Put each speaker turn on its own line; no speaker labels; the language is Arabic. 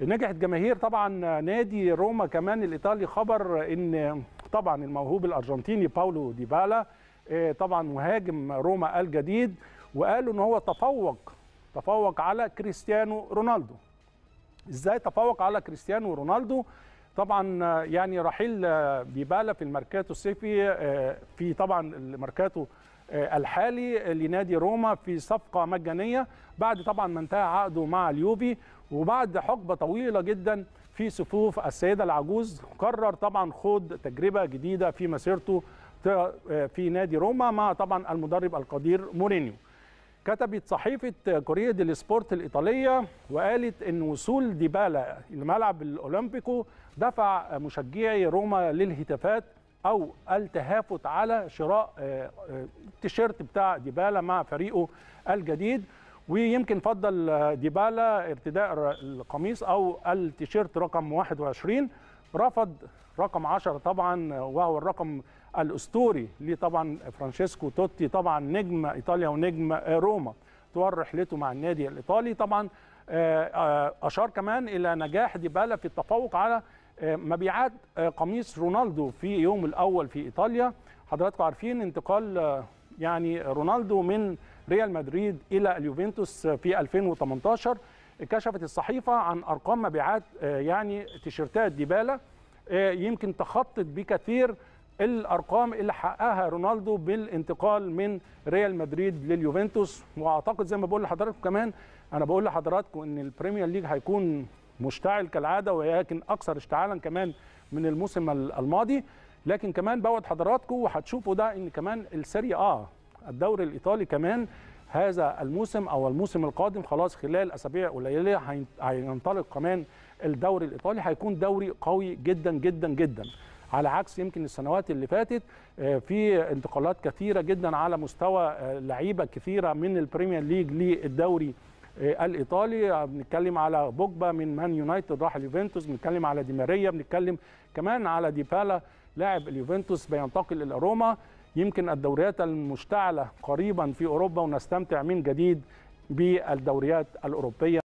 نجحت جماهير طبعا نادي روما كمان الإيطالي خبر إن طبعا الموهوب الأرجنتيني باولو ديبالا طبعا مهاجم روما الجديد وقالوا إن هو تفوق تفوق على كريستيانو رونالدو. إزاي تفوق على كريستيانو رونالدو؟ طبعا يعني رحيل ديبالا في الميركاتو الصيفي في طبعا الميركاتو الحالي لنادي روما في صفقة مجانية. بعد طبعا ما انتهى عقده مع اليوفي وبعد حقبة طويلة جدا في صفوف السيدة العجوز قرر طبعا خوض تجربة جديدة في مسيرته في نادي روما مع طبعا المدرب القدير مورينيو. كتبت صحيفة كورييري ديلو سبورت الإيطالية وقالت أن وصول ديبالا الملعب الأولمبيكو دفع مشجعي روما للهتافات أو التهافت على شراء التيشيرت بتاع ديبالا مع فريقه الجديد. ويمكن فضل ديبالا ارتداء القميص أو التيشيرت رقم 21 رفض رقم 10 طبعا وهو الرقم الأسطوري ليه طبعا فرانشيسكو توتي طبعا نجم إيطاليا ونجم روما. طوال رحلته مع النادي الإيطالي. طبعا أشار كمان إلى نجاح ديبالا في التفوق على مبيعات قميص رونالدو في يوم الأول في إيطاليا. حضراتكم عارفين انتقال يعني رونالدو من ريال مدريد إلى اليوفنتوس في 2018 كشفت الصحيفة عن أرقام مبيعات يعني تيشيرتات ديبالا يمكن تخطت بكثير الأرقام اللي حققها رونالدو بالانتقال من ريال مدريد لليوفنتوس. وأعتقد زي ما بقول لحضراتكم كمان أنا بقول لحضراتكم إن البريمير ليج هيكون مشتعل كالعادة ولكن أكثر اشتعالا كمان من الموسم الماضي. لكن كمان بوعد حضراتكم وهتشوفوا ده إن كمان ال Serie A الدوري الإيطالي كمان هذا الموسم أو الموسم القادم خلاص خلال أسابيع قليلة هينطلق كمان الدوري الإيطالي هيكون دوري قوي جدا جدا جدا. على عكس يمكن السنوات اللي فاتت في انتقالات كثيرة جدا على مستوى لعيبة كثيرة من ال Premier League للدوري الإيطالي. بنتكلم على بوجبا من مان يونايتد راح اليوفنتوس بنتكلم على دي ماريا بنتكلم كمان على ديبالا لاعب اليوفنتوس بينتقل إلى روما. يمكن الدوريات المشتعلة قريبا في أوروبا ونستمتع من جديد بالدوريات الأوروبية.